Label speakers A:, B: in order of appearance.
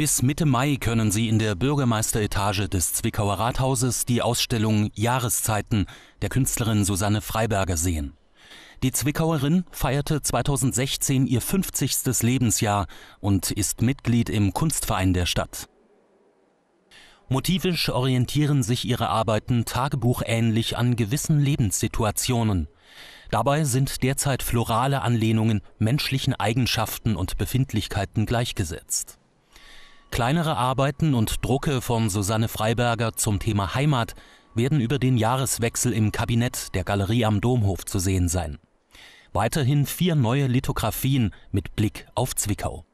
A: Bis Mitte Mai können Sie in der Bürgermeisteretage des Zwickauer Rathauses die Ausstellung Jahreszeiten der Künstlerin Susanne Freiberger sehen. Die Zwickauerin feierte 2016 ihr 50. Lebensjahr und ist Mitglied im Kunstverein der Stadt. Motivisch orientieren sich ihre Arbeiten tagebuchähnlich an gewissen Lebenssituationen. Dabei sind derzeit florale Anlehnungen menschlichen Eigenschaften und Befindlichkeiten gleichgesetzt. Kleinere Arbeiten und Drucke von Susanne Freiberger zum Thema Heimat werden über den Jahreswechsel im Kabinett der Galerie am Domhof zu sehen sein. Weiterhin vier neue Lithografien mit Blick auf Zwickau.